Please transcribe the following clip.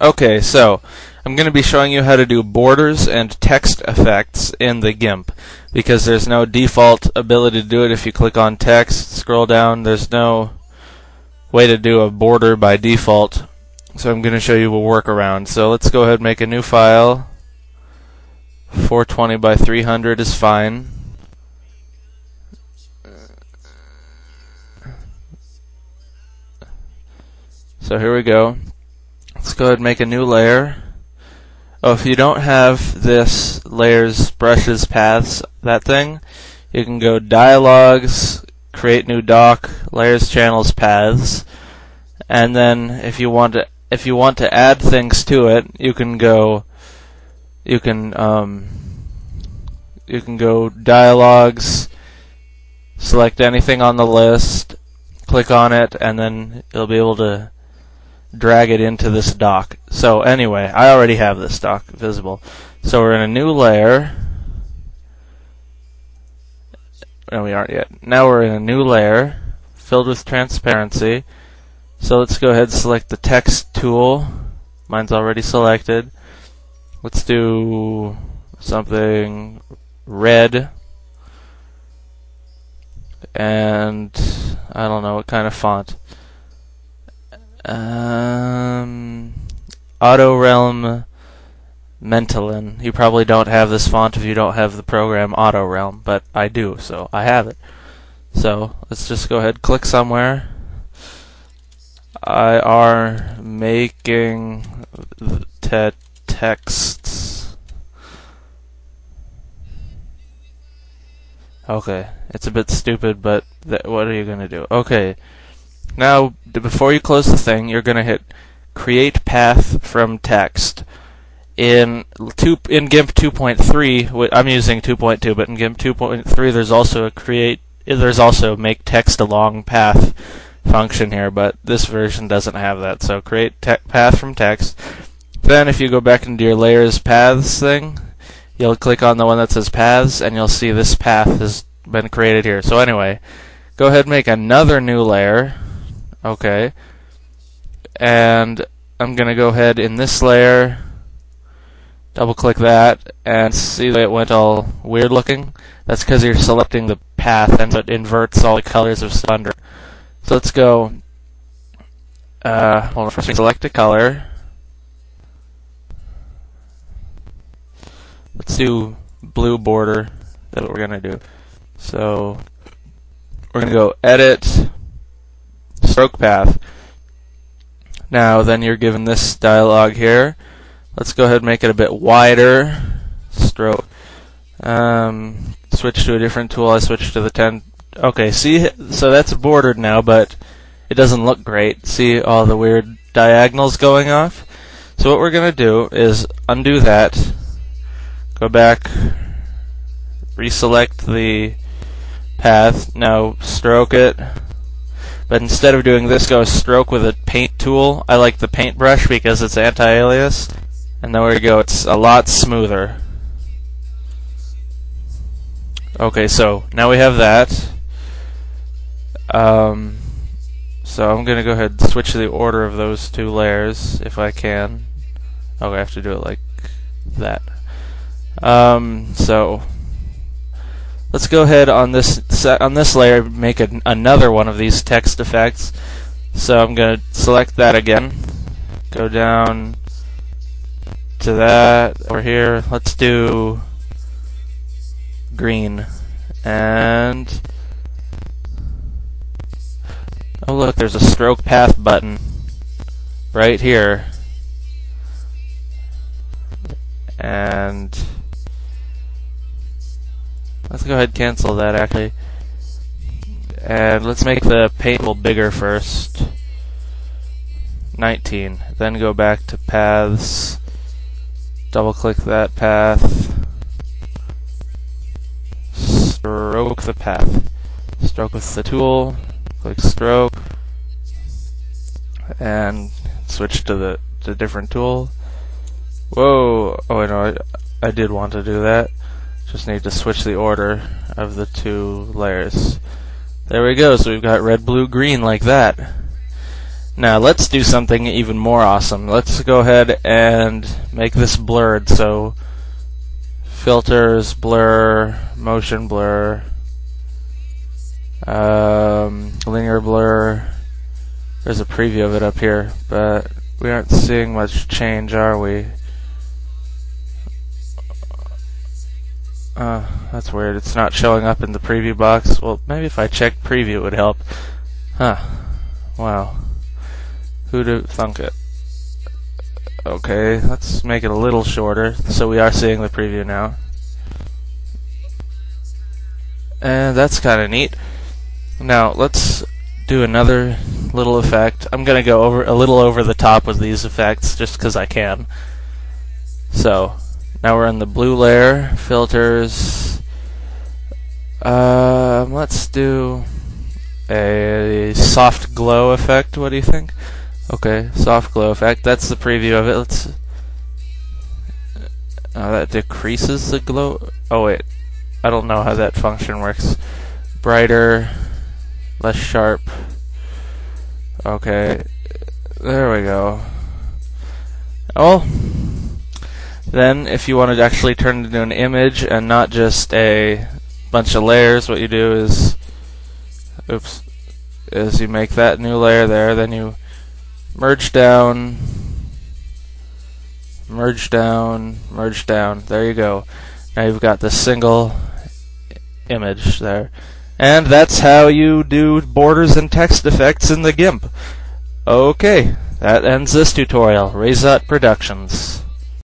Okay, so I'm going to be showing you how to do borders and text effects in the GIMP because there's no default ability to do it if you click on text, scroll down, there's no way to do a border by default. So I'm going to show you a workaround. So let's go ahead and make a new file. 420 by 300 is fine. So here we go. Let's go ahead and make a new layer. Oh, if you don't have this layers, brushes, paths, that thing, you can go dialogues, create new doc, layers, channels, paths, and then if you want to if you want to add things to it, you can go you can um, you can go dialogues, select anything on the list, click on it, and then you'll be able to drag it into this dock. So anyway, I already have this dock visible. So we're in a new layer. No, we aren't yet. Now we're in a new layer filled with transparency. So let's go ahead and select the text tool. Mine's already selected. Let's do something red. And I don't know what kind of font. Um, AutoRealm Mentalin. You probably don't have this font if you don't have the program AutoRealm, but I do, so I have it. So let's just go ahead, click somewhere. I are making te texts. Okay, it's a bit stupid, but what are you gonna do? Okay. Now, before you close the thing, you're going to hit create path from text. In two in GIMP 2.3, I'm using 2.2, but in GIMP 2.3, there's also a create. There's also make text a long path function here, but this version doesn't have that. So create path from text. Then, if you go back into your layers paths thing, you'll click on the one that says paths, and you'll see this path has been created here. So anyway, go ahead and make another new layer Okay. And I'm going to go ahead in this layer, double click that, and see that it went all weird looking. That's because you're selecting the path and it inverts all the colors of Splendor. So let's go, uh, well, first we select a color. Let's do blue border. That's what we're going to do. So we're going to go edit, stroke path. Now, then you're given this dialog here. Let's go ahead and make it a bit wider. Stroke. Um, switch to a different tool. I switched to the 10. Okay, see, so that's bordered now, but it doesn't look great. See all the weird diagonals going off? So what we're going to do is undo that, go back, reselect the path, now stroke it, but instead of doing this, go stroke with a paint tool. I like the paintbrush because it's anti-alias. And there we go, it's a lot smoother. Okay, so now we have that. Um, so I'm going to go ahead and switch the order of those two layers, if I can. Okay, I have to do it like that. Um, so Let's go ahead on this on this layer make an, another one of these text effects. So I'm going to select that again. Go down to that over here. Let's do green and oh look there's a stroke path button right here and Let's go ahead and cancel that actually. And let's make the paint a little bigger first. 19. Then go back to paths. Double click that path. Stroke the path. Stroke with the tool. Click stroke. And switch to the to different tool. Whoa! Oh, no, I, I did want to do that. Just need to switch the order of the two layers. There we go, so we've got red, blue, green like that. Now let's do something even more awesome. Let's go ahead and make this blurred. So filters, blur, motion blur, um, linear blur. There's a preview of it up here, but we aren't seeing much change, are we? Uh, that's weird. It's not showing up in the preview box. Well, maybe if I check preview it would help. Huh. Wow. Who'd have thunk it? Okay, let's make it a little shorter so we are seeing the preview now. And that's kind of neat. Now, let's do another little effect. I'm going to go over a little over the top with these effects just because I can. So, now we're in the blue layer, filters. Um, let's do a soft glow effect. What do you think? Okay, soft glow effect. That's the preview of it. Let's. Uh, that decreases the glow. Oh wait, I don't know how that function works. Brighter, less sharp. Okay, there we go. Oh, then if you want to actually turn it into an image and not just a bunch of layers, what you do is, oops, is you make that new layer there, then you merge down, merge down, merge down. There you go. Now you've got the single image there. And that's how you do borders and text effects in the GIMP. Okay, that ends this tutorial. Aezart Productions.